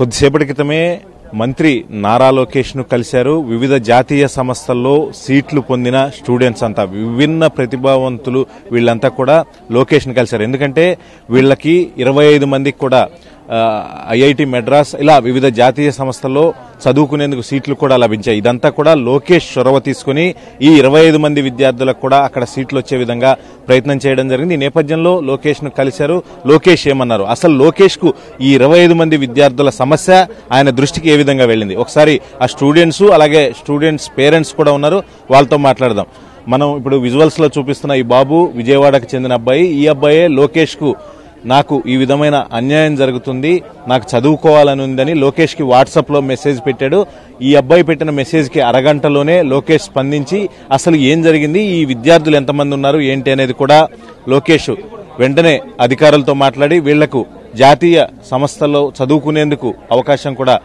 కొద్దిసేపటి క్రితమే మంత్రి నారా లోకేష్ను కలిశారు. వివిధ జాతీయ సంస్థల్లో సీట్లు పొందిన స్టూడెంట్స్ అంతా విభిన్న ప్రతిభావంతులు వీళ్ళంతా కూడా లోకేష్ను కలిశారు. ఎందుకంటే వీళ్ళకి ఇరవై ఐదు మందికి కూడా ఐఐటి మెడ్రాస్ ఇలా వివిధ జాతీయ సంస్థల్లో చదువుకునేందుకు సీట్లు కూడా లభించాయి. ఇదంతా కూడా లోకేష్ చొరవ తీసుకుని ఈ ఇరవై ఐదు మంది విద్యార్థులకు కూడా అక్కడ సీట్లు వచ్చే విధంగా ప్రయత్నం చేయడం జరిగింది. ఈ నేపథ్యంలో లోకేష్ను కలిశారు. లోకేష్ ఏమన్నారు? అసలు లోకేష్కు ఈ ఇరవై ఐదు మంది విద్యార్థుల సమస్య ఆయన దృష్టికి ఏ విధంగా వెళ్ళింది? ఒకసారి ఆ స్టూడెంట్స్ అలాగే స్టూడెంట్స్ పేరెంట్స్ కూడా ఉన్నారు. వాళ్ళతో మాట్లాడదాం. మనం ఇప్పుడు విజువల్స్లో చూపిస్తున్న ఈ బాబు విజయవాడకు చెందిన అబ్బాయి. ఈ అబ్బాయే లోకేష్కు నాకు ఈ విధమైన అన్యాయం జరుగుతుంది నాకు చదువుకోవాలని ఉందని లోకేష్కి వాట్సాప్లో మెసేజ్ పెట్టాడు. ఈ అబ్బాయి పెట్టిన మెసేజ్కి అరగంటలోనే లోకేష్ స్పందించి అసలు ఏం జరిగింది ఈ విద్యార్థులు ఎంతమంది ఉన్నారు ఏంటి అనేది కూడా లోకేష్ వెంటనే అధికారులతో మాట్లాడి వీళ్ళకు జాతీయ సంస్థల్లో చదువుకునేందుకు అవకాశం కూడా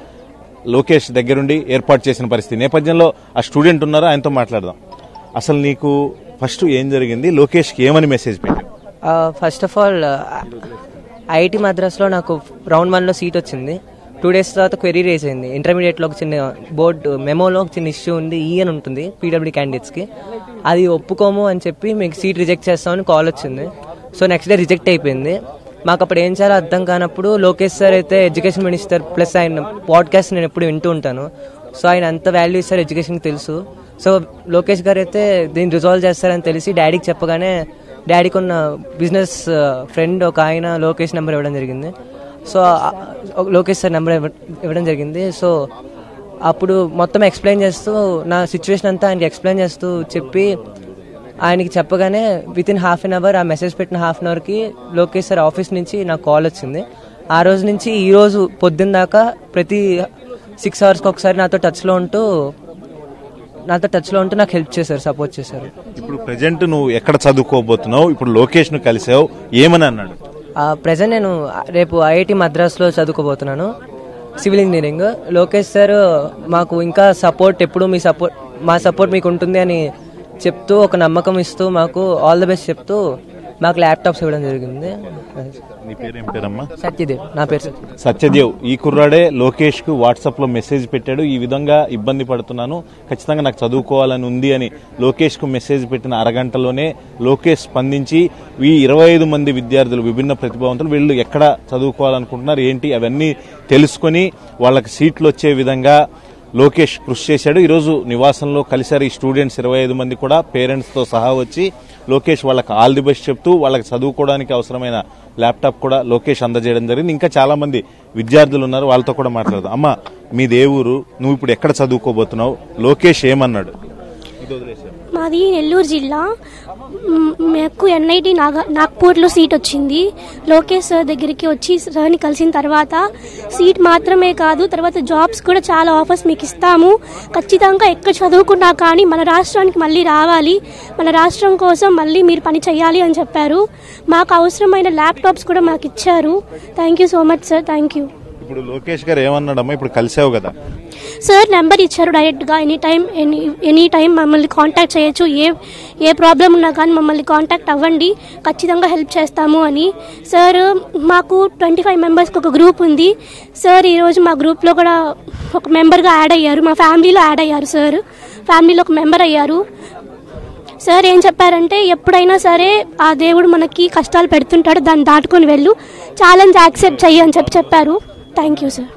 లోకేష్ దగ్గరుండి ఏర్పాటు చేసిన పరిస్థితి. నేపథ్యంలో ఆ స్టూడెంట్ ఉన్నారో? ఆయనతో మాట్లాడదాం. అసలు నీకు ఫస్ట్ ఏం జరిగింది? లోకేష్కి ఏమని మెసేజ్ పెట్టి ఫస్ట్ ఆఫ్ ఆల్ ఐఐటి మద్రాస్లో నాకు రౌండ్ వన్లో సీట్ వచ్చింది. టూ డేస్ తర్వాత క్వెరీ రేస్ అయింది. ఇంటర్మీడియట్లో ఒక చిన్న బోర్డు మెమోలో ఒక చిన్న ఇష్యూ ఉంది ఈ అని ఉంటుంది పీడబ్ల్యూ క్యాండిడేట్స్కి అది ఒప్పుకోము అని చెప్పి మీకు సీట్ రిజెక్ట్ చేస్తామని కాల్ వచ్చింది. సో నెక్స్ట్ డే రిజెక్ట్ అయిపోయింది. మాకు అప్పుడు ఏం చేయాలో అర్థం కానప్పుడు లోకేష్ సార్ అయితే ఎడ్యుకేషన్ మినిస్టర్ ప్లస్ ఆయన పాడ్కాస్ట్ నేను ఎప్పుడు వింటూ ఉంటాను. సో ఆయన అంత వాల్యూ ఇస్తారు ఎడ్యుకేషన్కి తెలుసు. సో లోకేష్ గారు అయితే దీన్ని రిజాల్వ్ చేస్తారని తెలిసి డాడీకి చెప్పగానే డాడీకి ఉన్న బిజినెస్ ఫ్రెండ్ ఒక ఆయన లోకేష్ నెంబర్ ఇవ్వడం జరిగింది. సో లోకేష్ సార్ నెంబర్ ఇవ్వడం జరిగింది. సో అప్పుడు మొత్తం ఎక్స్ప్లెయిన్ చేస్తూ నా సిచ్యువేషన్ అంతా ఆయనకి ఎక్స్ప్లెయిన్ చేస్తూ చెప్పి ఆయనకి చెప్పగానే with in half an hour ఆ మెసేజ్ పెట్టిన హాఫ్ అన్ అవర్కి లోకేష్ సార్ ఆఫీస్ నుంచి నాకు కాల్ వచ్చింది. ఆ రోజు నుంచి ఈ రోజు పొద్దున్న దాకా ప్రతి సిక్స్ అవర్స్కి ఒకసారి నాతో టచ్లో ఉంటూ నాతో టచ్లో ఉంటూ నాకు హెల్ప్ చేశారు సపోర్ట్ చేశారు. ఇప్పుడు ప్రజెంట్ నువ్వు ఎక్కడ చదువుకోబోతున్నావు? ఇప్పుడు లోకేష్ను కలిసావు. ఏమని అన్నాడు? ప్రజెంట్ నేను రేపు ఐఐటి మద్రాస్లో చదువుకోబోతున్నాను. సివిల్ ఇంజనీరింగ్ లోకేష్ సార్ మాకు ఇంకా సపోర్ట్ ఎప్పుడు మీ సపోర్ట్ మా సపోర్ట్ మీకు ఉంటుంది అని చెప్తూ ఒక నమ్మకం ఇస్తూ మాకు ఆల్ ది బెస్ట్ చెప్తూ మాకు ల్యాప్టాప్స్ ఇవ్వడం జరిగింది. నీ పేరు ఏం పేరమ్మా? సత్యదేవ్. నా పేరు సత్యదేవ్. ఈ కుర్రాడే లోకేష్కు వాట్సాప్లో మెసేజ్ పెట్టాడు. ఈ విధంగా ఇబ్బంది పడుతున్నాను. ఖచ్చితంగా నాకు చదువుకోవాలని ఉంది అని లోకేష్కు మెసేజ్ పెట్టిన అరగంటలోనే లోకేష్ స్పందించి ఈ ఇరవై ఐదు మంది విద్యార్థులు విభిన్న ప్రతిభావంతులు వీళ్ళు ఎక్కడ చదువుకోవాలనుకుంటున్నారు ఏంటి అవన్నీ తెలుసుకొని వాళ్ళకి సీట్లు వచ్చే విధంగా లోకేష్ కృషి చేశాడు. ఈరోజు నివాసంలో కలిశారు ఈ స్టూడెంట్స్ ఇరవై ఐదు మంది కూడా. పేరెంట్స్తో సహా వచ్చి లోకేష్ వాళ్ళకి ఆల్ ది బెస్ట్ చెప్తూ వాళ్ళకి చదువుకోవడానికి అవసరమైన ల్యాప్టాప్ కూడా లోకేష్ అందజేయడం జరిగింది. ఇంకా చాలా మంది విద్యార్థులు ఉన్నారు వాళ్ళతో కూడా మాట్లాడదాం. అమ్మ మీదే ఊరు? నువ్వు ఇప్పుడు ఎక్కడ చదువుకోబోతున్నావు? లోకేష్ ఏమన్నాడు? ఇది వదిలేసాను మాది నెల్లూరు జిల్లా. మాకు ఎన్ఐటి నాగ నాగ్పూర్లో సీట్ వచ్చింది. లోకేష్ సార్ దగ్గరికి వచ్చి సార్ని కలిసిన తర్వాత సీట్ మాత్రమే కాదు తర్వాత జాబ్స్ కూడా చాలా ఆఫర్స్ మీకు ఇస్తాము. ఖచ్చితంగా ఎక్కడ చదువుకున్నా కానీ మన రాష్ట్రానికి మళ్ళీ రావాలి. మన రాష్ట్రం కోసం మళ్ళీ మీరు పని చేయాలి అని చెప్పారు. మాకు అవసరమైన ల్యాప్టాప్స్ కూడా మాకు ఇచ్చారు. Thank you so much sir. Thank you. ఇప్పుడు లోకేష్ గారు ఏమన్నాడమ్మా? ఇప్పుడు కలిసావు కదా. సార్ నెంబర్ ఇచ్చారు డైరెక్ట్గా any time any any time మమ్మల్ని కాంటాక్ట్ చేయొచ్చు. ఏ ఏ ప్రాబ్లం ఉన్నా కానీ మమ్మల్ని కాంటాక్ట్ అవ్వండి. ఖచ్చితంగా హెల్ప్ చేస్తాము అని. సార్ మాకు ట్వంటీ ఫైవ్ మెంబర్స్కి ఒక గ్రూప్ ఉంది. సార్ ఈరోజు మా గ్రూప్లో కూడా ఒక మెంబర్గా యాడ్ అయ్యారు. మా ఫ్యామిలీలో యాడ్ అయ్యారు సార్ ఫ్యామిలీలో ఒక మెంబర్ అయ్యారు. సార్ ఏం చెప్పారంటే ఎప్పుడైనా సరే ఆ దేవుడు మనకి కష్టాలు పెడుతుంటాడు. దాన్ని దాటుకొని వెళ్ళు. ఛాలెంజ్ యాక్సెప్ట్ చెయ్యి అని చెప్పి చెప్పారు. థ్యాంక్ యూ సార్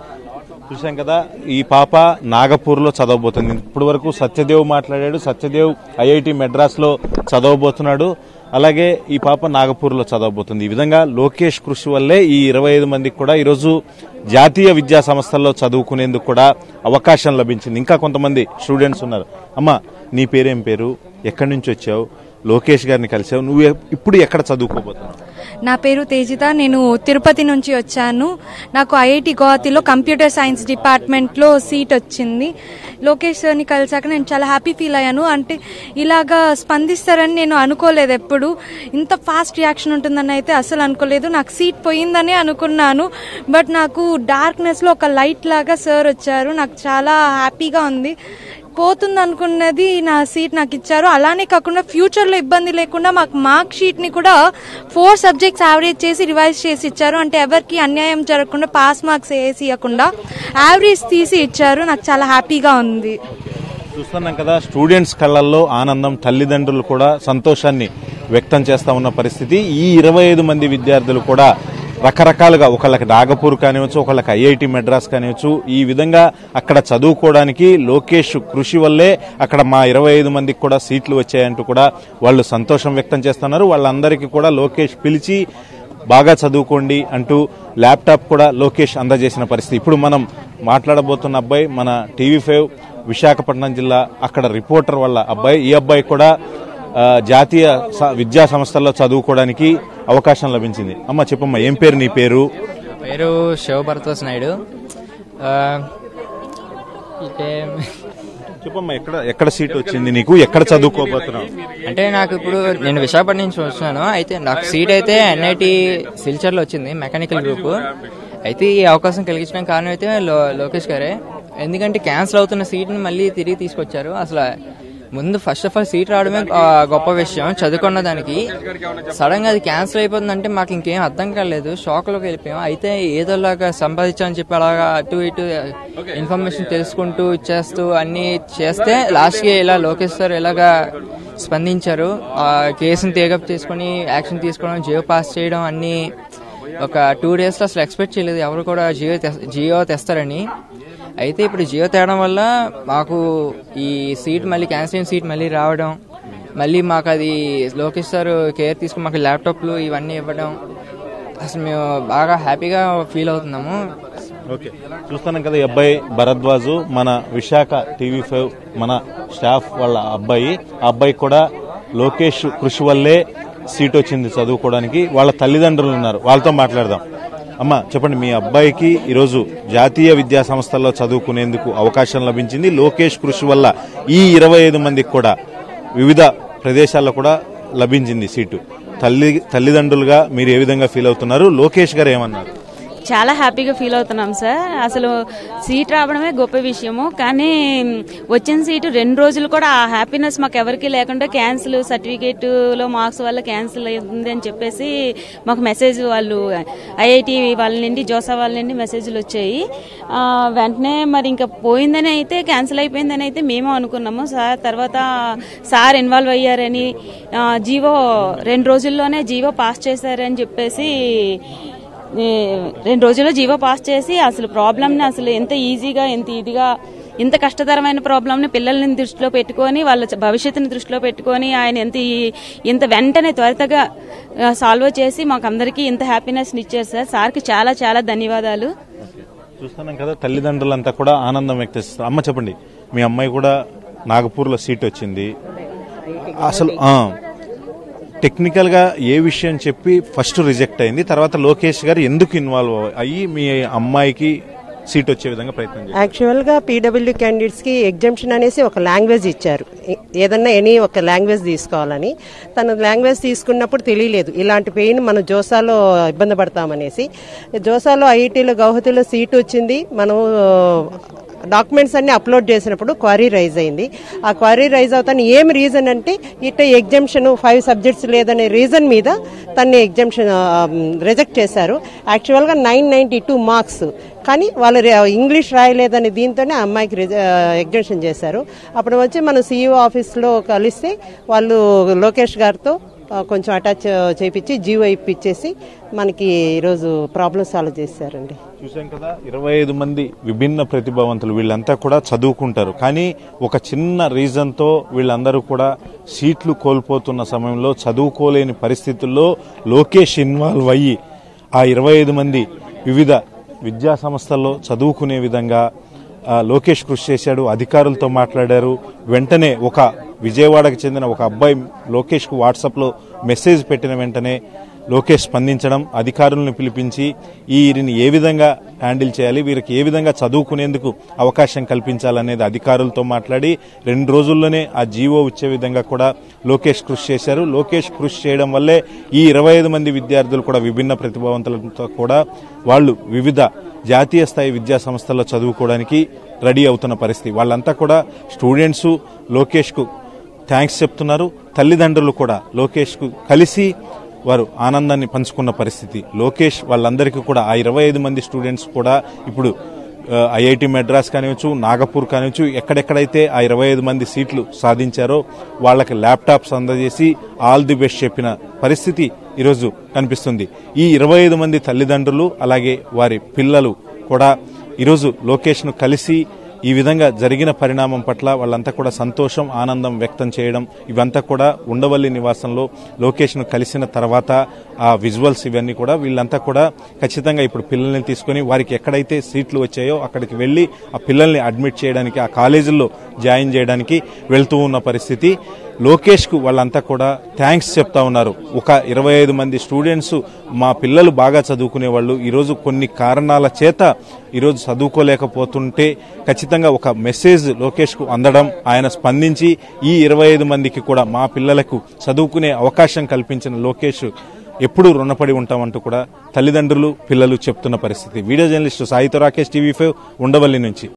చూసాం కదా ఈ పాప నాగపూర్లో చదవబోతుంది. ఇప్పటి వరకు సత్యదేవ్ మాట్లాడాడు. సత్యదేవ్ ఐఐటి మెడ్రాస్లో చదవబోతున్నాడు. అలాగే ఈ పాప నాగపూర్లో చదవబోతుంది. ఈ విధంగా లోకేష్ కృషి వల్లే ఈ ఇరవై ఐదు మందికి కూడా ఈరోజు జాతీయ విద్యా సంస్థల్లో చదువుకునేందుకు కూడా అవకాశం లభించింది. ఇంకా కొంతమంది స్టూడెంట్స్ ఉన్నారు. అమ్మ నీ పేరేం పేరు? ఎక్కడి నుంచి వచ్చావు? లోకేష్ గారిని కలిసావు. నువ్వు ఇప్పుడు ఎక్కడ చదువుకోబోతున్నావు? నా పేరు తేజిత. నేను తిరుపతి నుంచి వచ్చాను. నాకు ఐఐటి గౌహతిలో కంప్యూటర్ సైన్స్ డిపార్ట్మెంట్లో సీట్ వచ్చింది. లోకేష్ సార్ని కలిసాక నేను చాలా హ్యాపీ ఫీల్ అయ్యాను. అంటే ఇలాగా స్పందిస్తారని నేను అనుకోలేదు ఎప్పుడు. ఇంత ఫాస్ట్ రియాక్షన్ ఉంటుందని అయితే అసలు అనుకోలేదు. నాకు సీట్ పోయిందని అనుకున్నాను. బట్ నాకు డార్క్నెస్లో ఒక లైట్ లాగా సార్ వచ్చారు. నాకు చాలా హ్యాపీగా ఉంది. పోతుంది అనుకున్నది నా సీట్ నాకు ఇచ్చారు. అలానే కాకుండా ఫ్యూచర్లో ఇబ్బంది లేకుండా మాకు మార్క్ షీట్ని కూడా ఫోర్ సబ్జెక్ట్స్ యావరేజ్ చేసి రివైజ్ చేసి ఇచ్చారు. అంటే ఎవరికి అన్యాయం జరగకుండా పాస్ మార్క్స్ వేసి ఇవ్వకుండా యావరేజ్ తీసి ఇచ్చారు. నాకు చాలా హ్యాపీగా ఉంది. చూస్తున్నాం కదా స్టూడెంట్స్ కళ్ళల్లో ఆనందం తల్లిదండ్రులు కూడా సంతోషాన్ని వ్యక్తం చేస్తా ఉన్న పరిస్థితి. ఈ ఇరవై ఐదు మంది విద్యార్థులు కూడా రకరకాలుగా ఒకళ్ళకి నాగపూర్ కానివచ్చు ఒకళ్ళకి ఐఐటి మెడ్రాస్ కానివచ్చు ఈ విధంగా అక్కడ చదువుకోవడానికి లోకేష్ కృషి వల్లే అక్కడ మా ఇరవై ఐదు మందికి కూడా సీట్లు వచ్చాయంటూ కూడా వాళ్ళు సంతోషం వ్యక్తం చేస్తున్నారు. వాళ్ళందరికీ కూడా లోకేష్ పిలిచి బాగా చదువుకోండి అంటూ ల్యాప్టాప్ కూడా లోకేష్ అందజేసిన పరిస్థితి. ఇప్పుడు మనం మాట్లాడబోతున్న అబ్బాయి మన టీవీ ఫైవ్ విశాఖపట్నం జిల్లా అక్కడ రిపోర్టర్ వాళ్ళ అబ్బాయి. ఈ అబ్బాయి కూడా జాతీయ స- విద్యా సంస్థల్లో చదువుకోవడానికి అవకాశం లభించింది. అమ్మ చెప్పమ్మా ఏం పేరు నీ పేరు? పేరు శివభరతోస్ నాయుడు. చెప్పమ్మా ఎక్కడ ఎక్కడ సీట్ వచ్చింది నీకు? ఎక్కడ చదువుకోబోతున్నావు? అంటే నాకు ఇప్పుడు నేను విశాఖపట్నం నుంచి వచ్చినాను అయితే నాకు సీట్ అయితే ఎన్ఐటి సిల్చర్లో వచ్చింది మెకానికల్ గ్రూప్. అయితే ఈ అవకాశం కలిగించడం కారణం అయితే లోకేష్ గారే. ఎందుకంటే క్యాన్సిల్ అవుతున్న సీట్ని మళ్ళీ తిరిగి తీసుకొచ్చారు. అసలు ముందు ఫస్ట్ ఆఫ్ ఆల్ సీట్ రావడమే గొప్ప విషయం. చదువుకున్న దానికి సడన్గా అది క్యాన్సిల్ అయిపోతుందంటే మాకు ఇంకేం అర్థం కాలేదు. షాక్లోకి వెళ్ళిపోయాం. అయితే ఏదోలాగా సంపాదించామని చెప్పి అలాగా అటు ఇటు ఇన్ఫర్మేషన్ తెలుసుకుంటూ ఇచ్చేస్తూ అన్ని చేస్తే లాస్ట్కి ఇలా లోకేష్ సార్ ఇలాగా స్పందించారు? ఆ కేసుని టేకప్ చేసుకుని యాక్షన్ తీసుకోవడం జియో పాస్ చేయడం అన్ని ఒక టూ డేస్లో అసలు ఎక్స్పెక్ట్ చేయలేదు. ఎవరు కూడా జియో జియో తెస్తారని. అయితే ఇప్పుడు జియో తేవడం వల్ల మాకు ఈ సీట్ మళ్ళీ క్యాన్సిల్ సీట్ మళ్ళీ రావడం మళ్ళీ మాకు అది లోకేష్ సార్ కేర్ తీసుకుని మాకు ల్యాప్టాప్లు ఇవన్నీ ఇవ్వడం అసలు మేము బాగా హ్యాపీగా ఫీల్ అవుతున్నాము. ఓకే. చూస్తున్నాం కదా ఈ అబ్బాయి భరద్వాజు మన విశాఖ టీవీ ఫైవ్ మన స్టాఫ్ వాళ్ళ అబ్బాయి. ఆ అబ్బాయి కూడా లోకేష్ కృషి వల్లే సీట్ వచ్చింది చదువుకోవడానికి. వాళ్ళ తల్లిదండ్రులు ఉన్నారు. వాళ్ళతో మాట్లాడదాం. అమ్మ చెప్పండి మీ అబ్బాయికి ఈరోజు జాతీయ విద్యా సంస్థల్లో చదువుకునేందుకు అవకాశం లభించింది. లోకేష్ కృషి వల్ల ఈ ఇరవై ఐదు మందికి కూడా వివిధ ప్రదేశాల్లో కూడా లభించింది సీటు. తల్లి తల్లిదండ్రులుగా మీరు ఏ విధంగా ఫీల్ అవుతున్నారు? లోకేష్ గారు ఏమన్నారు? చాలా హ్యాపీగా ఫీల్ అవుతున్నాం సార్. అసలు సీట్ రావడమే గొప్ప విషయము. కానీ వచ్చిన సీటు రెండు రోజులు కూడా ఆ హ్యాపీనెస్ మాకు ఎవరికి లేకుండా క్యాన్సిల్ సర్టిఫికేట్లో మార్క్స్ వల్ల క్యాన్సిల్ అయింది అని చెప్పేసి మాకు మెసేజ్ వాళ్ళు ఐఐటి వాళ్ళ నుండి జోసా వాళ్ళ నుండి మెసేజ్లు వచ్చాయి. వెంటనే మరి ఇంకా పోయిందని అయితే క్యాన్సిల్ అయిపోయిందని అయితే మేము అనుకున్నాము. సార్ తర్వాత సార్ ఇన్వాల్వ్ అయ్యారని జీవో రెండు రోజుల్లోనే జీవో పాస్ చేశారని చెప్పేసి రెండు రోజుల్లో జీవో పాస్ చేసి అసలు ప్రాబ్లమ్ని అసలు ఎంత ఈజీగా ఎంత ఇదిగా ఇంత కష్టతరమైన ప్రాబ్లమ్ని పిల్లల్ని దృష్టిలో పెట్టుకొని వాళ్ళ భవిష్యత్తుని దృష్టిలో పెట్టుకొని ఆయన ఎంత ఇంత వెంటనే త్వరితగా సాల్వ్ చేసి మాకు అందరికీ ఇంత హ్యాపీనెస్ ఇచ్చారు సార్ సార్కి చాలా చాలా ధన్యవాదాలు. చూస్తున్నాం కదా తల్లిదండ్రులంతా కూడా ఆనందం వ్యక్తిస్తారు అమ్మ చెప్పండి మీ అమ్మాయి కూడా నాగపూర్లో సీట్ వచ్చింది. అసలు టెక్నికల్గా టెక్నికల్గా ఏ విషయం చెప్పి ఫస్ట్ రిజెక్ట్ అయింది. తర్వాత లోకేష్ గారు ఎందుకు ఇన్వాల్వ్ అయ్యి మీ అమ్మాయికి సీట్ వచ్చే విధంగా ప్రయత్నం యాక్చువల్గా పీడబ్ల్యూ క్యాండిడేట్స్కి ఎగ్జామ్షన్ అనేసి ఒక లాంగ్వేజ్ ఇచ్చారు. ఏదన్నా ఎనీ ఒక లాంగ్వేజ్ తీసుకోవాలని. తన లాంగ్వేజ్ తీసుకున్నప్పుడు తెలియలేదు. ఇలాంటి పెయిన్ మనం జోసాలో ఇబ్బంది పడతామనేసి. జోసాలో ఐఐటీలో గౌహతిలో సీట్ వచ్చింది. మనం డాక్యుమెంట్స్ అన్ని అప్లోడ్ చేసినప్పుడు క్వారీ రైజ్ అయింది. ఆ క్వారీ రైజ్ అవుతాను ఏం రీజన్ అంటే ఇట్ట ఎగ్జామ్షన్ ఫైవ్ సబ్జెక్ట్స్ లేదనే రీజన్ మీద తన్ని ఎగ్జామ్షన్ రిజెక్ట్ చేశారు. యాక్చువల్గా నైన్ నైన్టీ టూ మార్క్స్ కానీ వాళ్ళు ఇంగ్లీష్ రాయలేదని దీంతోనే అమ్మాయికి ఎగ్జామ్షన్ చేశారు. అప్పుడు వచ్చి మనం సీఈఓ ఆఫీస్లో కలిస్తే వాళ్ళు లోకేష్ గారితో కొంచెం అటాచ్ చేపించి జీవో ఇప్పించేసి మనకి ఈరోజు ప్రాబ్లం సాల్వ్ చేశారండి. చూసాం కదా ఇరవై ఐదు మంది విభిన్న ప్రతిభావంతులు వీళ్ళంతా కూడా చదువుకుంటారు. కానీ ఒక చిన్న రీజన్తో వీళ్ళందరూ కూడా సీట్లు కోల్పోతున్న సమయంలో చదువుకోలేని పరిస్థితుల్లో లోకేష్ ఇన్వాల్వ్ అయ్యి ఆ ఇరవై ఐదు మంది వివిధ విద్యా సంస్థల్లో చదువుకునే విధంగా లోకేష్ కృషి చేశాడు అధికారులతో మాట్లాడారు. వెంటనే ఒక విజయవాడకు చెందిన ఒక అబ్బాయి లోకేష్కు వాట్సాప్లో మెసేజ్ పెట్టిన వెంటనే లోకేష్ స్పందించడం అధికారులను పిలిపించి వీరిని ఏ విధంగా హ్యాండిల్ చేయాలి వీరికి ఏ విధంగా చదువుకునేందుకు అవకాశం కల్పించాలనేది అధికారులతో మాట్లాడి రెండు రోజుల్లోనే ఆ జీవో వచ్చే విధంగా కూడా లోకేష్ కృషి చేశారు. లోకేష్ కృషి చేయడం వల్లే ఈ ఇరవై ఐదు మంది విద్యార్థులు కూడా విభిన్న ప్రతిభావంతులతో కూడా వాళ్ళు వివిధ జాతీయ స్థాయి విద్యా సంస్థల్లో చదువుకోవడానికి రెడీ అవుతున్న పరిస్థితి. వాళ్ళంతా కూడా స్టూడెంట్స్ లోకేష్కు థ్యాంక్స్ చెప్తున్నారు. తల్లిదండ్రులు కూడా లోకేష్కు కలిసి వారు ఆనందాన్ని పంచుకున్న పరిస్థితి. లోకేష్ వాళ్ళందరికీ కూడా ఆ ఇరవై ఐదు మంది స్టూడెంట్స్ కూడా ఇప్పుడు ఐఐటి మెడ్రాస్ కానివచ్చు నాగపూర్ కానివచ్చు ఎక్కడెక్కడైతే ఆ ఇరవై ఐదు మంది సీట్లు సాధించారో వాళ్ళకి ల్యాప్టాప్స్ అందజేసి ఆల్ ది బెస్ట్ చెప్పిన పరిస్థితి ఈరోజు కనిపిస్తుంది. ఈ ఇరవై ఐదు మంది తల్లిదండ్రులు అలాగే వారి పిల్లలు కూడా ఈరోజు లోకేష్ను కలిసి ఈ విధంగా జరిగిన పరిణామం పట్ల వాళ్ళంతా కూడా సంతోషం ఆనందం వ్యక్తం చేయడం ఇవంతా కూడా ఉండవల్లి నివాసంలో లొకేషన్ కలిసిన తర్వాత ఆ విజువల్స్ ఇవన్నీ కూడా వీళ్ళంతా కూడా ఖచ్చితంగా ఇప్పుడు పిల్లల్ని తీసుకొని వారికి ఎక్కడైతే సీట్లు వచ్చాయో అక్కడికి వెళ్ళి ఆ పిల్లల్ని అడ్మిట్ చేయడానికి ఆ కాలేజీల్లో జాయిన్ చేయడానికి వెళ్తూ ఉన్న పరిస్థితి. లోకేష్కు వాళ్ళంతా కూడా థ్యాంక్స్ చెప్తా ఉన్నారు. ఒక ఇరవై ఐదు మంది స్టూడెంట్స్ మా పిల్లలు బాగా చదువుకునే వాళ్ళు ఈరోజు కొన్ని కారణాల చేత ఈరోజు చదువుకోలేకపోతుంటే ఖచ్చితంగా ఒక మెసేజ్ లోకేష్కు అందడం ఆయన స్పందించి ఈ ఇరవై ఐదు మందికి కూడా మా పిల్లలకు చదువుకునే అవకాశం కల్పించిన లోకేష్ ఎప్పుడూ రుణపడి ఉంటామంటూ కూడా తల్లిదండ్రులు పిల్లలు చెప్తున్న పరిస్థితి. వీడియో జర్నలిస్టు సాయితో రాకేష్ టీవీ ఫైవ్ ఉండవల్లి నుంచి.